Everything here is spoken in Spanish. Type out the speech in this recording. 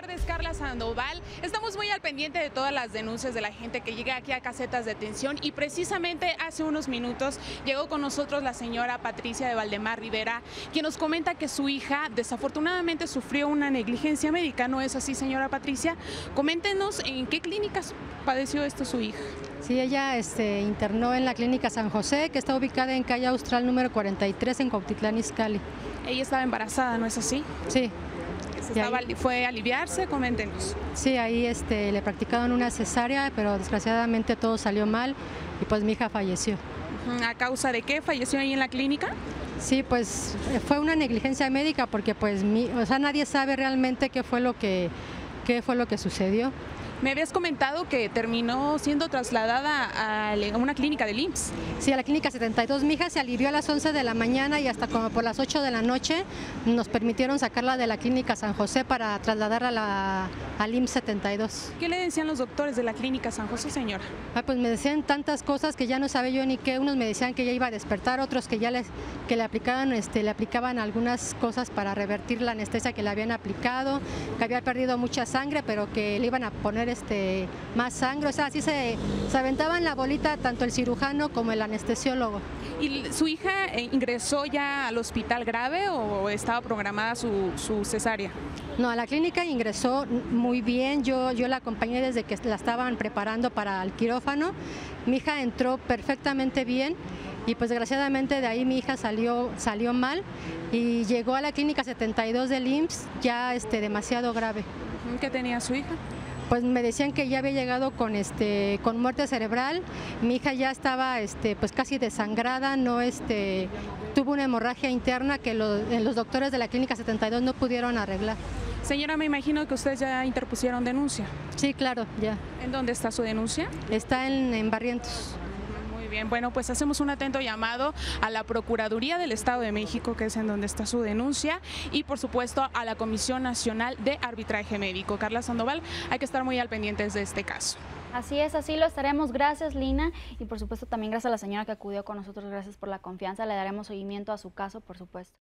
tardes, Carla Sandoval. Estamos muy al pendiente de todas las denuncias de la gente que llega aquí a casetas de detención y precisamente hace unos minutos llegó con nosotros la señora Patricia de Valdemar Rivera, quien nos comenta que su hija desafortunadamente sufrió una negligencia médica. ¿No es así, señora Patricia? Coméntenos en qué clínicas padeció esto su hija. Sí, ella este, internó en la clínica San José, que está ubicada en calle Austral número 43 en Cuautitlán Izcalli. Ella estaba embarazada, ¿no es así? Sí. Estaba, ¿Fue aliviarse? Coméntenos. Sí, ahí este, le practicaron una cesárea, pero desgraciadamente todo salió mal y pues mi hija falleció. ¿A causa de qué falleció ahí en la clínica? Sí, pues fue una negligencia médica porque pues mi, o sea, nadie sabe realmente qué fue lo que, qué fue lo que sucedió. Me habías comentado que terminó siendo trasladada a una clínica del IMSS. Sí, a la clínica 72. Mi hija se alivió a las 11 de la mañana y hasta como por las 8 de la noche nos permitieron sacarla de la clínica San José para trasladarla a la, al IMSS 72. ¿Qué le decían los doctores de la clínica San José, señora? Ah, pues me decían tantas cosas que ya no sabía yo ni qué. Unos me decían que ya iba a despertar, otros que ya les, que le aplicaban, este, le aplicaban algunas cosas para revertir la anestesia que le habían aplicado, que había perdido mucha sangre, pero que le iban a poner este, más sangre, o sea, así se, se aventaban la bolita tanto el cirujano como el anestesiólogo. ¿Y su hija eh, ingresó ya al hospital grave o estaba programada su, su, cesárea? No, a la clínica ingresó muy bien, yo, yo la acompañé desde que la estaban preparando para el quirófano, mi hija entró perfectamente bien y pues desgraciadamente de ahí mi hija salió, salió mal y llegó a la clínica 72 del IMSS ya este, demasiado grave. ¿Qué tenía su hija? Pues me decían que ya había llegado con este con muerte cerebral, mi hija ya estaba este pues casi desangrada, no este tuvo una hemorragia interna que los doctores de la clínica 72 no pudieron arreglar. Señora, me imagino que ustedes ya interpusieron denuncia. Sí, claro, ya. ¿En dónde está su denuncia? Está en, en Barrientos bien, bueno, pues hacemos un atento llamado a la Procuraduría del Estado de México, que es en donde está su denuncia, y por supuesto a la Comisión Nacional de Arbitraje Médico. Carla Sandoval, hay que estar muy al pendiente de este caso. Así es, así lo estaremos. Gracias, Lina. Y por supuesto también gracias a la señora que acudió con nosotros. Gracias por la confianza. Le daremos seguimiento a su caso, por supuesto.